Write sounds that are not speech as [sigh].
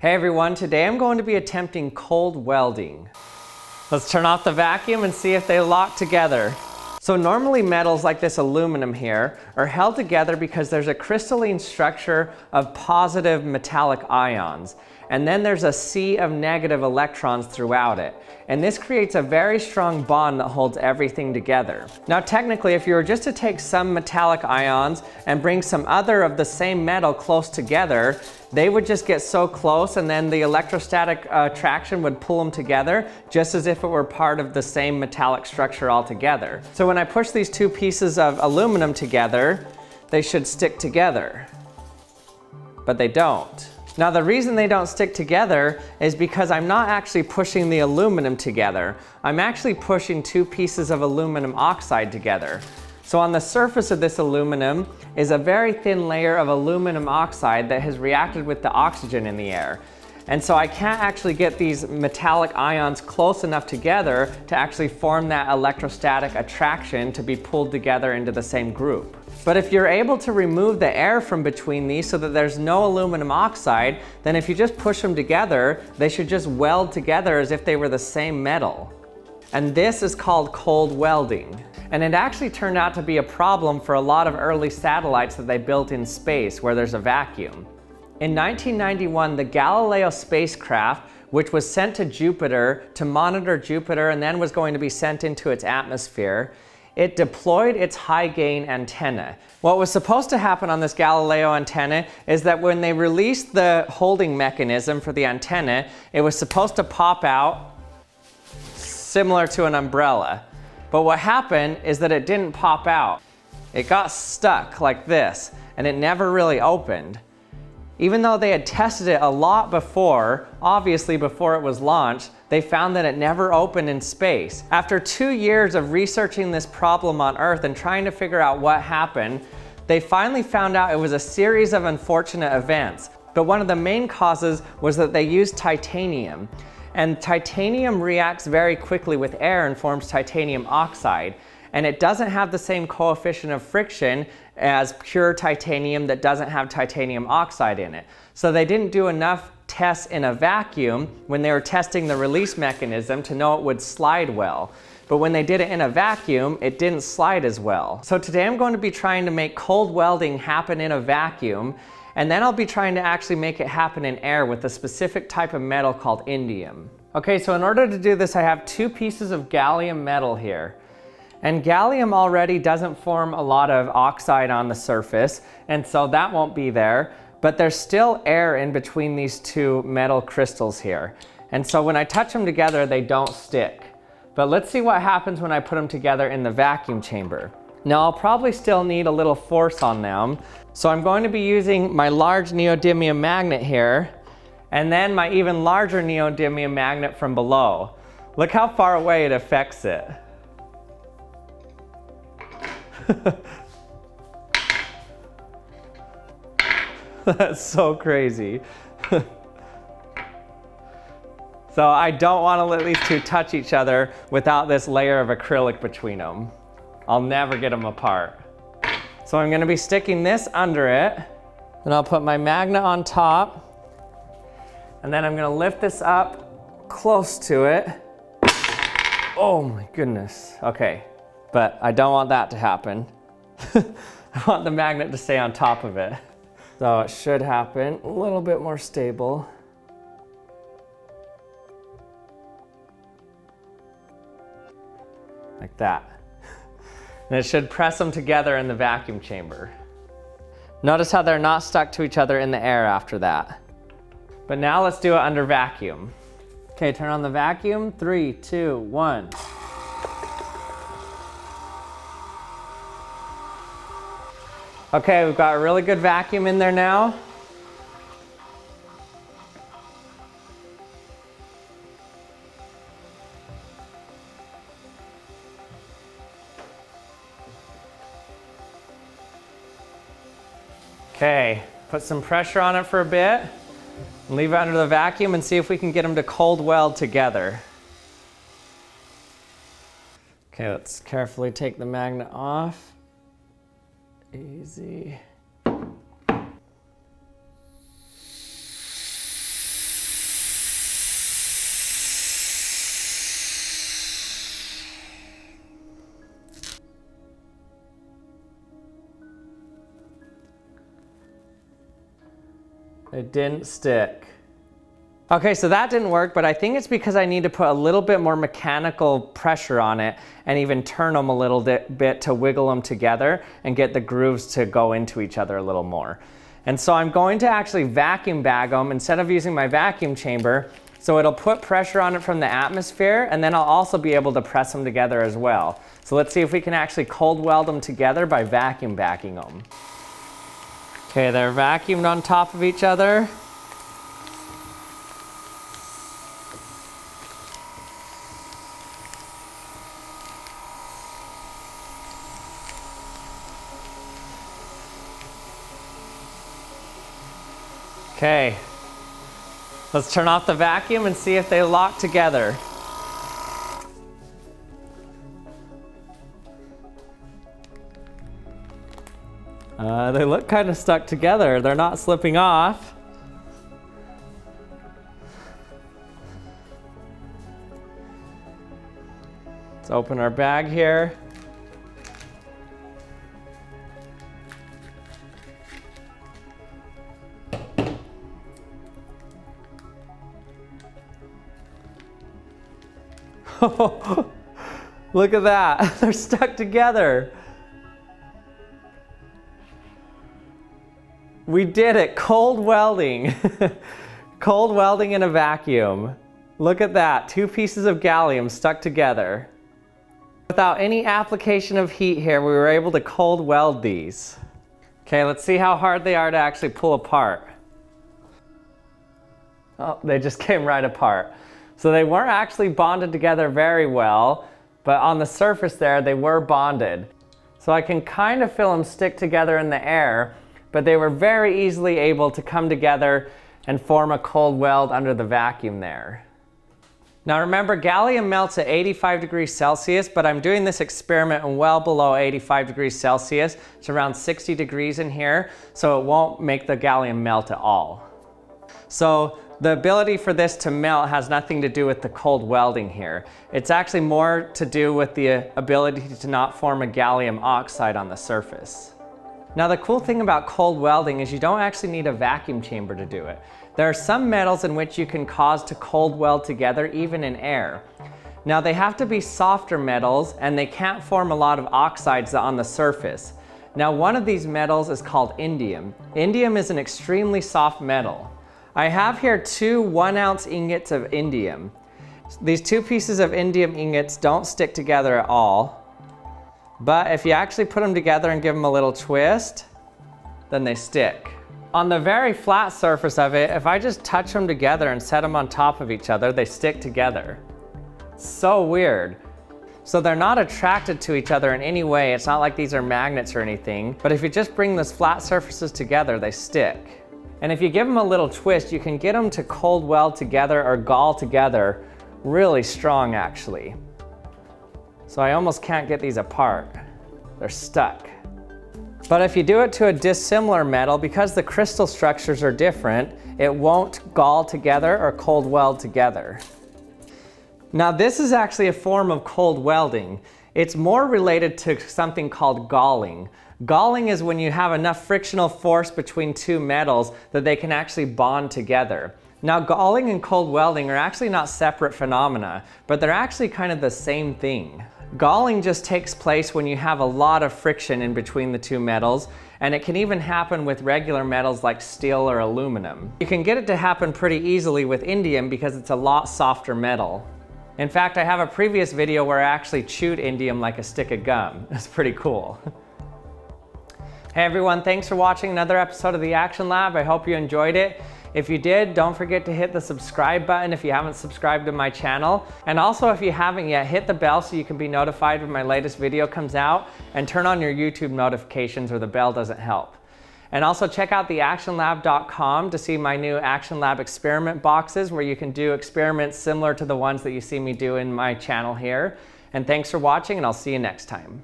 Hey everyone, today I'm going to be attempting cold welding. Let's turn off the vacuum and see if they lock together. So normally metals like this aluminum here are held together because there's a crystalline structure of positive metallic ions and then there's a sea of negative electrons throughout it. And this creates a very strong bond that holds everything together. Now technically, if you were just to take some metallic ions and bring some other of the same metal close together, they would just get so close and then the electrostatic uh, attraction would pull them together just as if it were part of the same metallic structure altogether. So when I push these two pieces of aluminum together, they should stick together, but they don't. Now the reason they don't stick together is because I'm not actually pushing the aluminum together. I'm actually pushing two pieces of aluminum oxide together. So on the surface of this aluminum is a very thin layer of aluminum oxide that has reacted with the oxygen in the air. And so I can't actually get these metallic ions close enough together to actually form that electrostatic attraction to be pulled together into the same group. But if you're able to remove the air from between these so that there's no aluminum oxide, then if you just push them together, they should just weld together as if they were the same metal. And this is called cold welding. And it actually turned out to be a problem for a lot of early satellites that they built in space where there's a vacuum. In 1991, the Galileo spacecraft, which was sent to Jupiter to monitor Jupiter and then was going to be sent into its atmosphere, it deployed its high gain antenna. What was supposed to happen on this Galileo antenna is that when they released the holding mechanism for the antenna, it was supposed to pop out similar to an umbrella. But what happened is that it didn't pop out. It got stuck like this and it never really opened. Even though they had tested it a lot before, obviously before it was launched, they found that it never opened in space. After two years of researching this problem on Earth and trying to figure out what happened, they finally found out it was a series of unfortunate events. But one of the main causes was that they used titanium. And titanium reacts very quickly with air and forms titanium oxide and it doesn't have the same coefficient of friction as pure titanium that doesn't have titanium oxide in it. So they didn't do enough tests in a vacuum when they were testing the release mechanism to know it would slide well. But when they did it in a vacuum, it didn't slide as well. So today I'm going to be trying to make cold welding happen in a vacuum, and then I'll be trying to actually make it happen in air with a specific type of metal called indium. Okay, so in order to do this, I have two pieces of gallium metal here. And gallium already doesn't form a lot of oxide on the surface, and so that won't be there. But there's still air in between these two metal crystals here. And so when I touch them together, they don't stick. But let's see what happens when I put them together in the vacuum chamber. Now I'll probably still need a little force on them. So I'm going to be using my large neodymium magnet here, and then my even larger neodymium magnet from below. Look how far away it affects it. [laughs] That's so crazy. [laughs] so I don't want to let these two touch each other without this layer of acrylic between them. I'll never get them apart. So I'm going to be sticking this under it. Then I'll put my magnet on top. And then I'm going to lift this up close to it. Oh my goodness. Okay, but I don't want that to happen. [laughs] I want the magnet to stay on top of it. So it should happen a little bit more stable. Like that. And it should press them together in the vacuum chamber. Notice how they're not stuck to each other in the air after that. But now let's do it under vacuum. Okay, turn on the vacuum. Three, two, one. Okay, we've got a really good vacuum in there now. Okay, put some pressure on it for a bit. Leave it under the vacuum and see if we can get them to cold weld together. Okay, let's carefully take the magnet off easy. It didn't stick. Okay, so that didn't work, but I think it's because I need to put a little bit more mechanical pressure on it and even turn them a little bit to wiggle them together and get the grooves to go into each other a little more. And so I'm going to actually vacuum bag them instead of using my vacuum chamber. So it'll put pressure on it from the atmosphere and then I'll also be able to press them together as well. So let's see if we can actually cold weld them together by vacuum bagging them. Okay, they're vacuumed on top of each other. Okay, let's turn off the vacuum and see if they lock together. Uh, they look kind of stuck together. They're not slipping off. Let's open our bag here. [laughs] Look at that. [laughs] They're stuck together. We did it. Cold welding. [laughs] Cold welding in a vacuum. Look at that. Two pieces of gallium stuck together. Without any application of heat here, we were able to cold weld these. Okay, let's see how hard they are to actually pull apart. Oh, they just came right apart. So they weren't actually bonded together very well, but on the surface there, they were bonded. So I can kind of feel them stick together in the air, but they were very easily able to come together and form a cold weld under the vacuum there. Now remember, gallium melts at 85 degrees Celsius, but I'm doing this experiment well below 85 degrees Celsius. It's around 60 degrees in here, so it won't make the gallium melt at all. So the ability for this to melt has nothing to do with the cold welding here. It's actually more to do with the ability to not form a gallium oxide on the surface. Now the cool thing about cold welding is you don't actually need a vacuum chamber to do it. There are some metals in which you can cause to cold weld together even in air. Now they have to be softer metals and they can't form a lot of oxides on the surface. Now one of these metals is called indium. Indium is an extremely soft metal. I have here two one ounce ingots of indium. These two pieces of indium ingots don't stick together at all, but if you actually put them together and give them a little twist, then they stick. On the very flat surface of it, if I just touch them together and set them on top of each other, they stick together. So weird. So they're not attracted to each other in any way. It's not like these are magnets or anything, but if you just bring those flat surfaces together, they stick. And if you give them a little twist, you can get them to cold weld together or gall together really strong actually. So I almost can't get these apart. They're stuck. But if you do it to a dissimilar metal, because the crystal structures are different, it won't gall together or cold weld together. Now this is actually a form of cold welding. It's more related to something called galling. Galling is when you have enough frictional force between two metals that they can actually bond together. Now galling and cold welding are actually not separate phenomena, but they're actually kind of the same thing. Galling just takes place when you have a lot of friction in between the two metals, and it can even happen with regular metals like steel or aluminum. You can get it to happen pretty easily with indium because it's a lot softer metal. In fact, I have a previous video where I actually chewed indium like a stick of gum. [laughs] It's pretty cool. [laughs] Hey everyone, thanks for watching another episode of the Action Lab. I hope you enjoyed it. If you did, don't forget to hit the subscribe button if you haven't subscribed to my channel. And also if you haven't yet, hit the bell so you can be notified when my latest video comes out and turn on your YouTube notifications or the bell doesn't help. And also check out theactionlab.com to see my new Action Lab experiment boxes where you can do experiments similar to the ones that you see me do in my channel here. And thanks for watching and I'll see you next time.